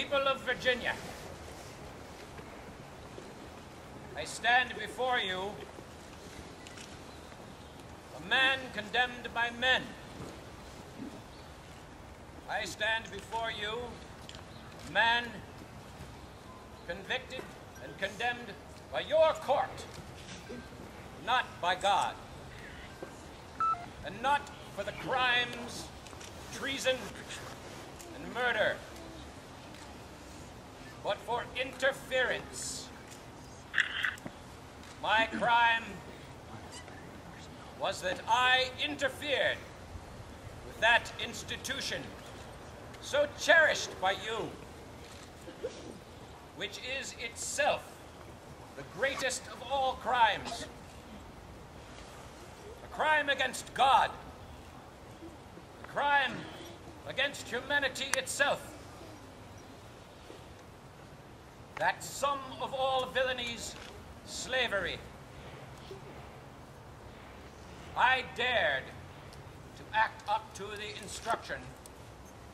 people of Virginia, I stand before you a man condemned by men. I stand before you a man convicted and condemned by your court, not by God, and not for the crimes, treason, and murder, but for interference. My crime was that I interfered with that institution so cherished by you, which is itself the greatest of all crimes. A crime against God, a crime against humanity itself. That sum of all villainies, slavery. I dared to act up to the instruction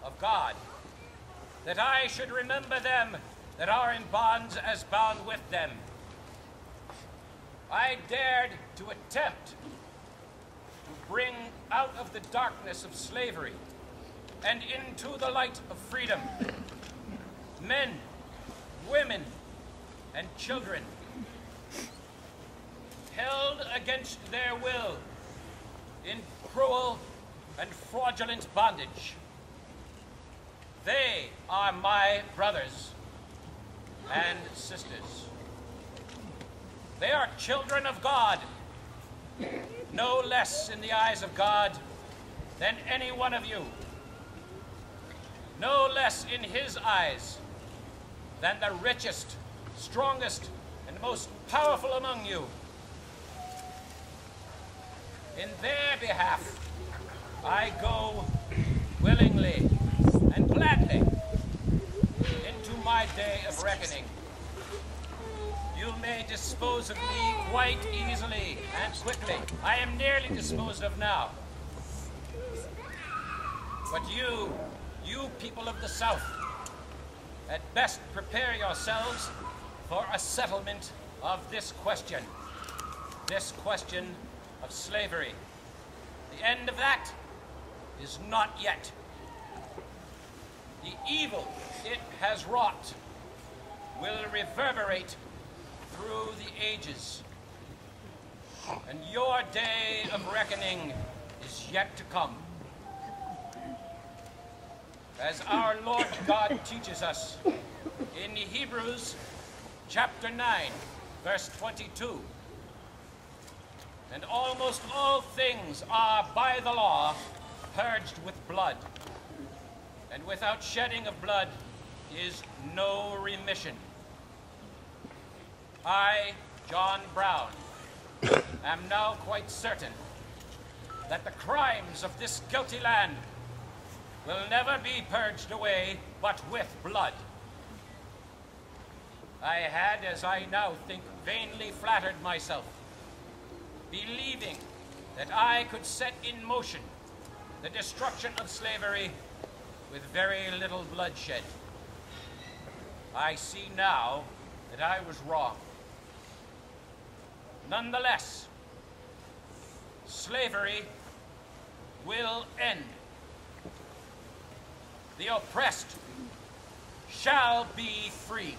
of God, that I should remember them that are in bonds as bound with them. I dared to attempt to bring out of the darkness of slavery and into the light of freedom men, women, and children held against their will in cruel and fraudulent bondage. They are my brothers and sisters. They are children of God, no less in the eyes of God than any one of you, no less in his eyes than the richest, strongest, and most powerful among you. In their behalf, I go willingly and gladly into my day of reckoning. You may dispose of me quite easily and quickly. I am nearly disposed of now. But you, you people of the South, at best prepare yourselves for a settlement of this question. This question of slavery. The end of that is not yet. The evil it has wrought will reverberate through the ages. And your day of reckoning is yet to come. As our Lord God teaches us in Hebrews chapter 9, verse 22. And almost all things are by the law purged with blood. And without shedding of blood is no remission. I, John Brown, am now quite certain that the crimes of this guilty land will never be purged away but with blood. I had, as I now think, vainly flattered myself, believing that I could set in motion the destruction of slavery with very little bloodshed. I see now that I was wrong. Nonetheless, slavery will end. The oppressed shall be free.